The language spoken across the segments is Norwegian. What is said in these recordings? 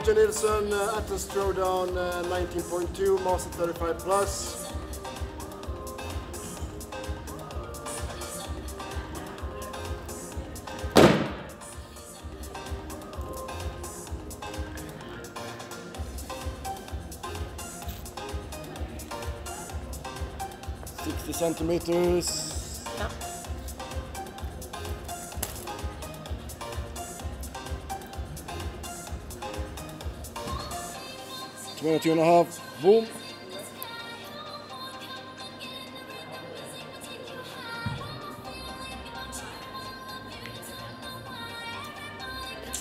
Roger Nilsson, uh, the Throwdown uh, 19.2, Master 35 Plus. Sixty centimeters. 22 and a half. Boom.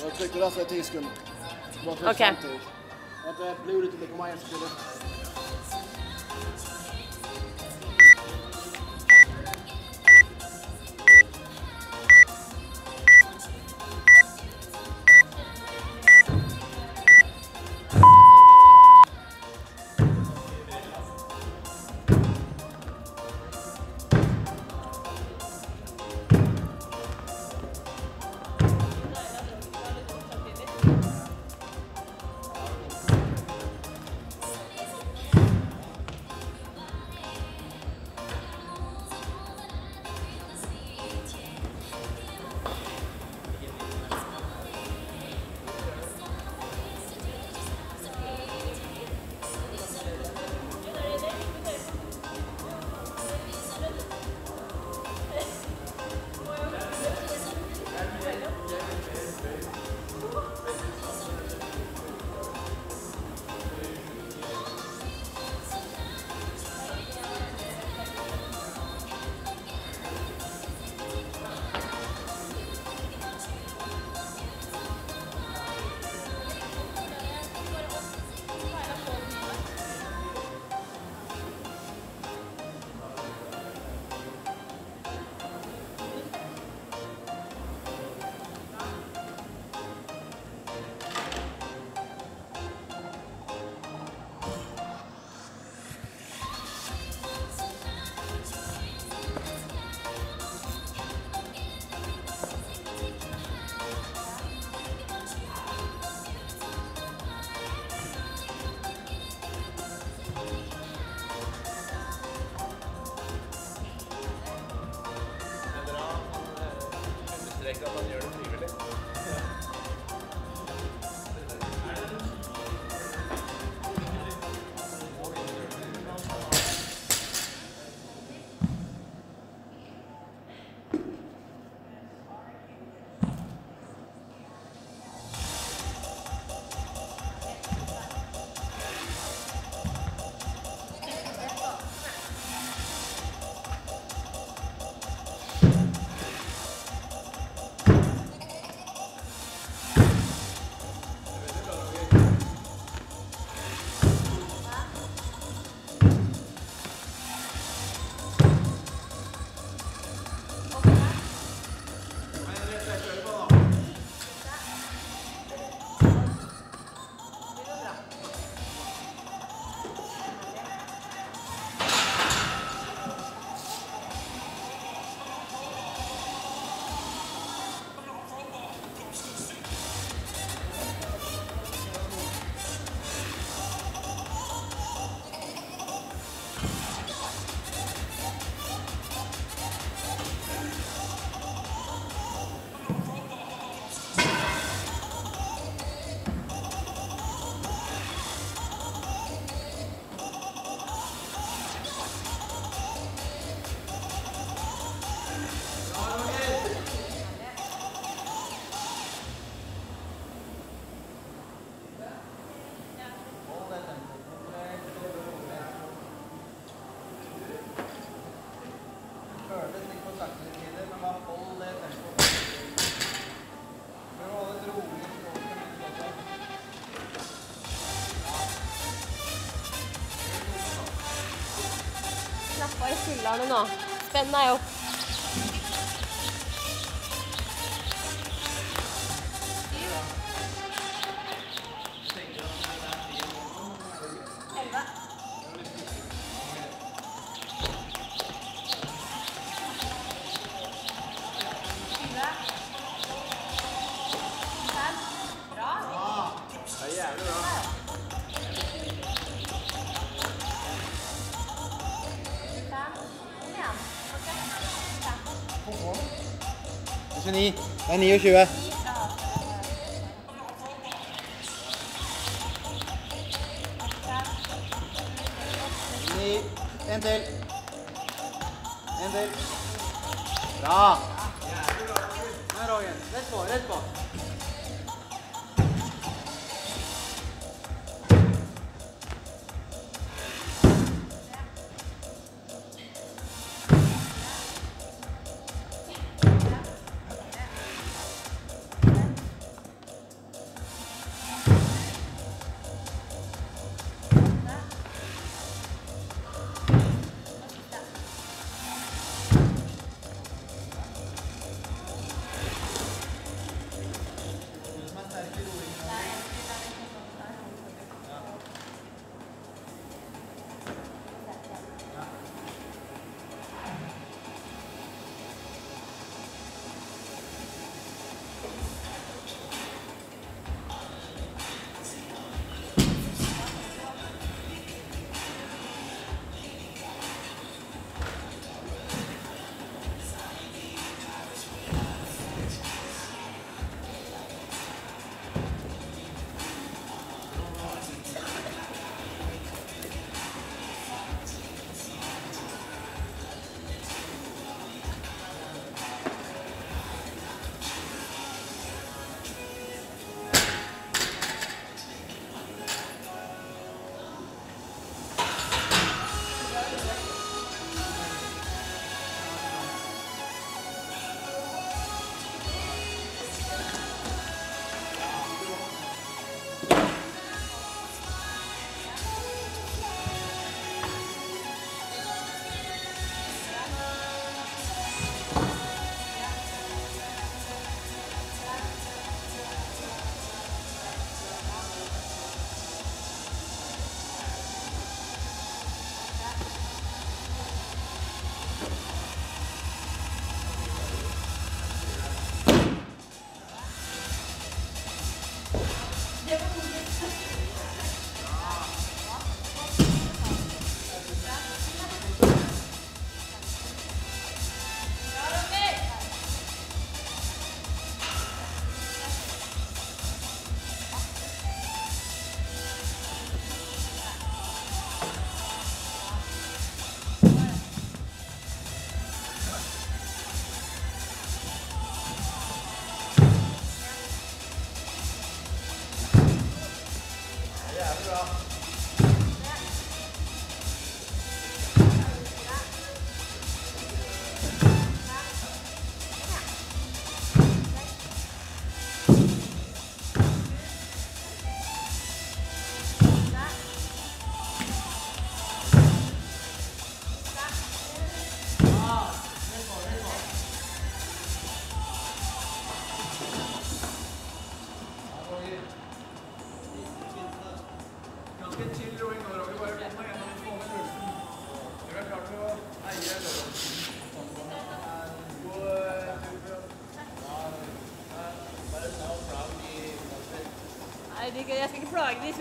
Jag tryckte där för 10 sekunder. Okej. Okay. Att blodet så fulle her nå. Spenn deg opp. 那你那你有血吗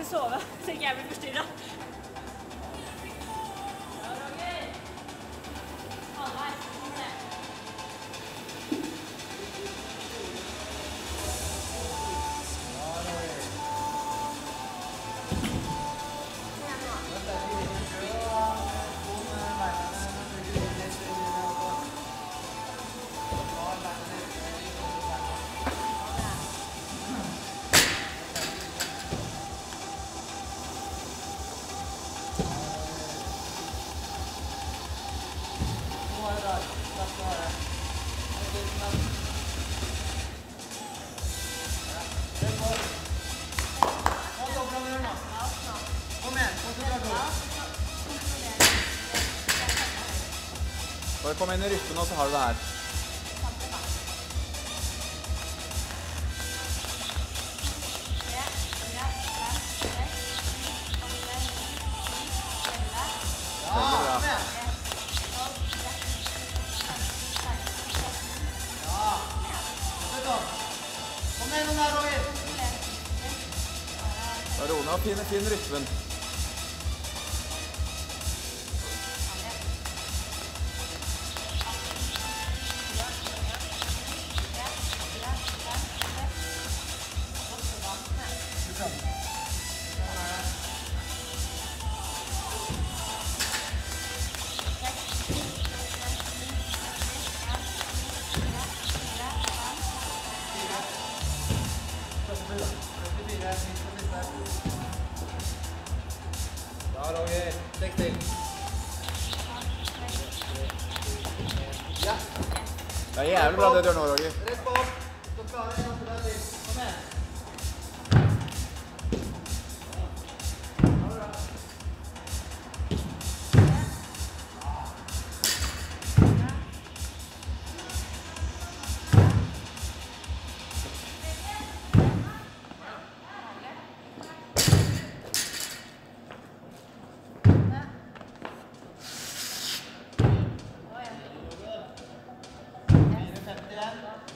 sove, så jeg vil Kom inn i rytmen, og så har du det her. Kom igjen, Roger. Roe ned og finn rytmen. I'm allora te lo onore. Yeah.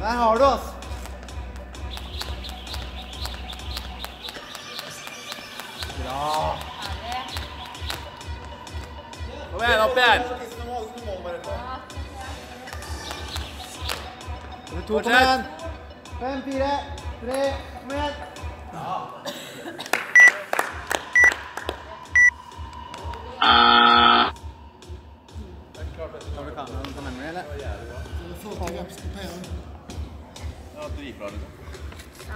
Der har du oss. Bra. Kom igjen, opp igjen. to, kom igjen. Fem, fire, tre, kom igjen. Ja!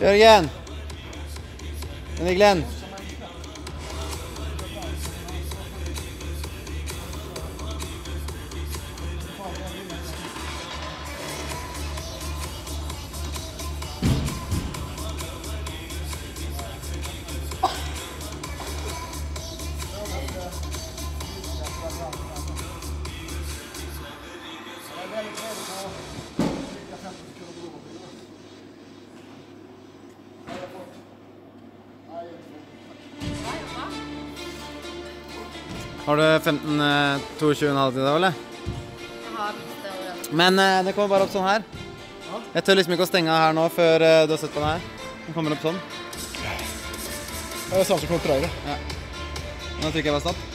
Jørgen. Jørgen. Har du 15-22,5 eh, i dag, eller? Jeg har det Men eh, det kommer bare opp sånn her. Jeg tør liksom ikke å stenge her nå før eh, du har sett på den her. Den kommer opp sånn. Det er det samme som kontrarer. Ja. Nå trykker jeg bare stopp.